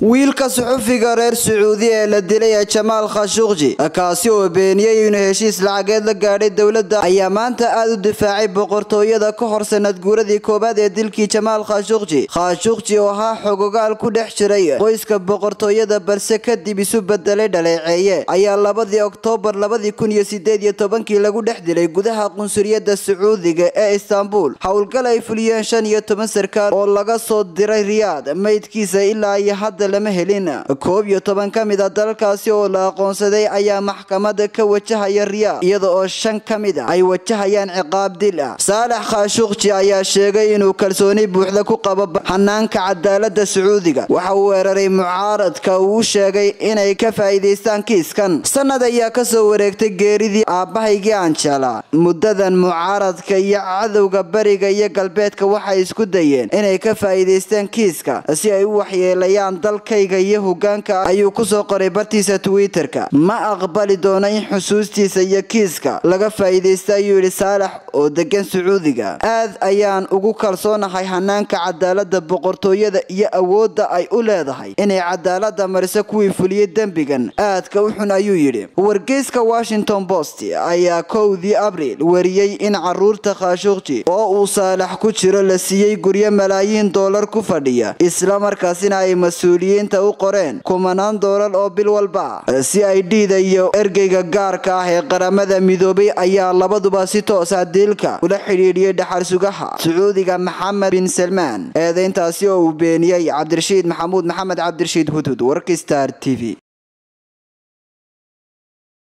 wiilka suxufiga reer sacuudi ee la dilay ee jamaal khashuqji kaasi oo beeniyey inuu heshiis lacageed la gaadhay dowladda ayaa maanta aada u difaacay boqortooyada ka hor sanad guuradii koowaad ee dilkii jamaal khashuqji khashuqji oo ahaa xogogaal ku dhex jiray qoyska boqortooyada balse kadib isu bedelay dhaleeceeye ayaa labadii oktoobar labadii kun lagu dhex dilay gudaha qunsuliyadda sacuudiga ee istaanbul howlgal ay fuliyeen shan iyo toban sarkaal oo laga soo diray riyaad maydkiisa ilaa iyo hadda lama helin. Koob iyo toban ka mid a dalalkaasi oo la aqoonsaday ayaa maxkamada ka wajahaya riyaad iyada oo shan ka mid a ay wajahayaan ciqaab dil ah. Saalax khashuqji ayaa sheegay inuu kalsooni buuxda ku qabo hanaanka cadaalada sacuudiga. Waxa uu weeraray mucaaradka uu sheegay inay ka faa'iidaystaan kiiskan. Sanad ayaa ka soo wareegtay geeridii aabbahaygii aan jeclaa muddadan mucaaradka iyo cadowga bariga iyo galbeedka waxay isku dayeen inay ka faa'iidaystaan kiiska si ay u waxyeelayaan dalkayga iyo hogaanka ayuu ku soo qoray bartiisa twitter-ka. Ma aqbali doono in xusuustiisa iyo kiiska laga faa'iidaysta ayuu yidhi saalax oo degan sacuudiga. Aad ayaan ugu kalsoonahay hanaanka cadaalada boqortooyada iyo awoodda ay u leedahay inay cadaalada mariso kuwii fuliyey dembigan. Aadka u xun ayuu yidhi wargeyska washington post ayaa kowdii abriil wariyey in carruurta khashuqji oo uu saalax ku jiro la siiyey guryo malaayiin doolar ku fadhiya islamarkaasina ay mas'uuliyiinta u qoreen kumanaan doolar oo bil walba. Ah si ay dhiida iyo ergeyga gaarka ah ee qaramada midoobay ayaa labaduba si toosa dilka ula xidhiidhiyey dhaxal sugaha sacuudiga maxamed bin salmaan eedeyntaasi oo uu beeniyey cabdirashiid maxamuud maxamed cabdirashiid hudhud warka star t v